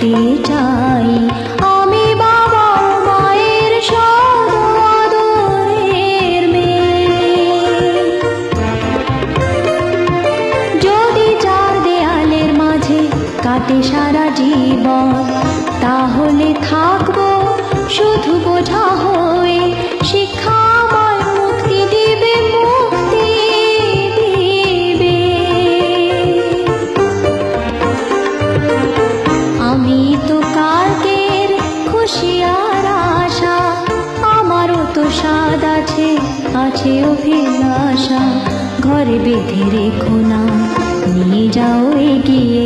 চাই, আমি বাবা মায়ের সদরের মেয়ে। যদি চার দেয়ালের মাঝে কাটে সারা জীবন, তাহলে থাকব শুধু আছে আছে অভিলাষা। ঘরে বেঁধে রেখো না, নিয়ে যাও এগিয়ে।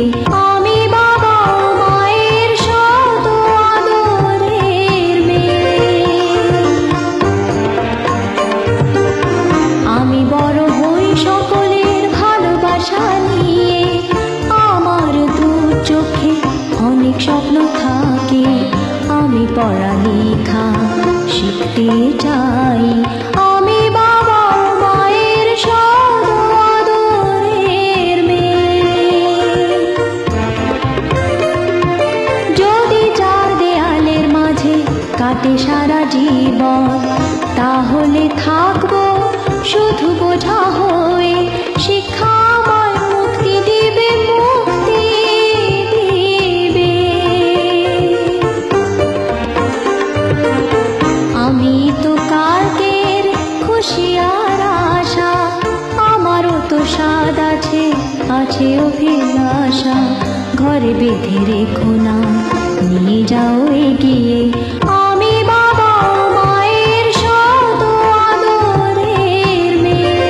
আমি বড় সকলের ভালোবাসা নিয়ে। আমার চোখে অনেক আমি চাই। আমি বাবা মায়ের সদরের মেয়ে। যদি চার দেয়ালের মাঝে কাটে সারা জীবন, তাহলে থাকব স্বাদ আছে আছে অভিলাষা। ঘরে বেঁধে রেখো না, নিয়ে যাও এগিয়ে। আমি বাবা মায়ের শত আদরের মেয়ে।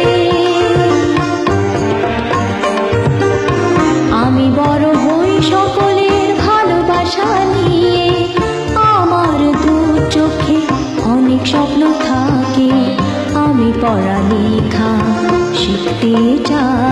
আমি বড় হই সকলের ভালোবাসা নিয়ে। আমার দু চোখে অনেক স্বপ্ন থাকে। আমি পড়ালেখা শিখতে চাই।